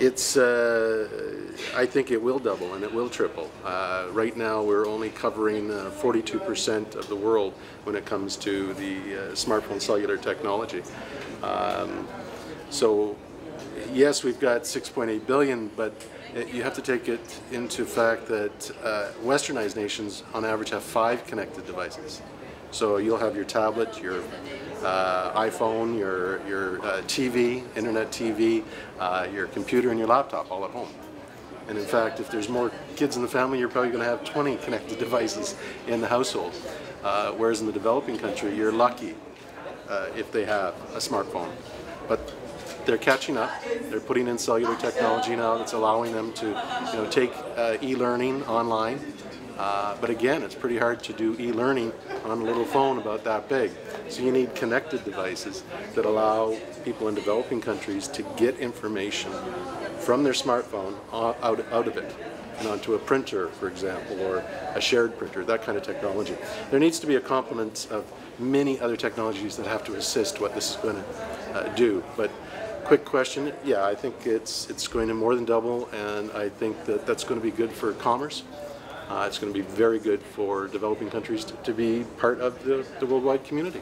It's, uh, I think it will double and it will triple. Uh, right now, we're only covering uh, 42% of the world when it comes to the uh, smartphone cellular technology. Um, so, yes, we've got 6.8 billion, but it, you have to take it into fact that uh, westernized nations, on average, have five connected devices. So you'll have your tablet, your uh, iPhone, your, your uh, TV, internet TV, uh, your computer, and your laptop all at home. And in fact, if there's more kids in the family, you're probably going to have 20 connected devices in the household. Uh, whereas in the developing country, you're lucky uh, if they have a smartphone. But they're catching up. They're putting in cellular technology now that's allowing them to you know, take uh, e-learning online uh, but again, it's pretty hard to do e-learning on a little phone about that big. So you need connected devices that allow people in developing countries to get information from their smartphone out, out of it and onto a printer, for example, or a shared printer, that kind of technology. There needs to be a complement of many other technologies that have to assist what this is going to uh, do. But quick question, yeah, I think it's, it's going to more than double, and I think that that's going to be good for commerce. Uh, it's going to be very good for developing countries to, to be part of the, the worldwide community.